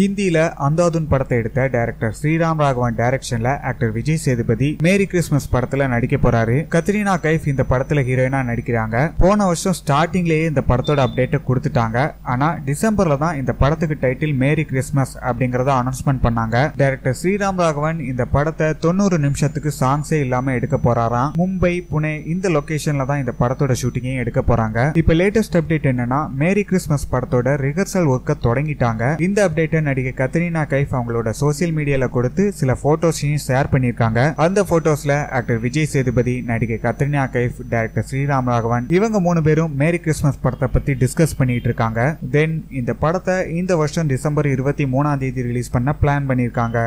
ஹிந்தியில் அந்தாதுன் படத்தை எடுத்த டைரக்டர் ஸ்ரீராம் ராகவன் டைரக்ஷன்ல actor Vijay Sethupathi Merry Christmas படத்துல நடிக்க போறாரு. கத்ரீனா கைஃப் இந்த படத்துல ஹீரோயினா நடிக்கிறாங்க. போன வருஷம் ஸ்டார்டிங்லேயே இந்த படத்தோட அப்டேட்டை கொடுத்துட்டாங்க. ஆனா டிசம்பர்ல தான் இந்த படத்துக்கு டைட்டில் மேரி கிறிஸ்மஸ் அப்படிங்கறத அனௌன்ஸ்மெண்ட் பண்ணாங்க. டைரக்டர் ஸ்ரீராம் ராகவன் இந்த படத்தை தொண்ணூறு நிமிஷத்துக்கு சாங்ஸே இல்லாம எடுக்க போறாராம். மும்பை புனே இந்த லொகேஷன்ல தான் இந்த படத்தோட ஷூட்டிங்கையும் எடுக்க போறாங்க. இப்ப லேட்டஸ்ட் அப்டேட் என்னன்னா மேரி கிறிஸ்மஸ் படத்தோட ரிஹர்சல் ஒர்க்க தொடங்கிட்டாங்க. இந்த அப்டேட்டை நடிகை கத்ரீனா கைஃப் அவங்களோட சோசியல் மீடியால கொடுத்து சில போட்டோஸையும் ஷேர் பண்ணியிருக்காங்க. அந்த போட்டோஸ்ல ஆக்டர் விஜய் சேதுபதி நடிகை கத்ரினா கைஃப் டைரக்டர் ஸ்ரீராம் ராகவன் இவங்க மூணு பேரும் மேரி கிறிஸ்மஸ் படத்தை பத்தி டிஸ்கஸ் பண்ணிட்டு இருக்காங்க. தென் இந்த படத்தை இந்த வருஷம் டிசம்பர் இருபத்தி மூணாம் தேதி ரிலீஸ் பண்ண பிளான் பண்ணியிருக்காங்க.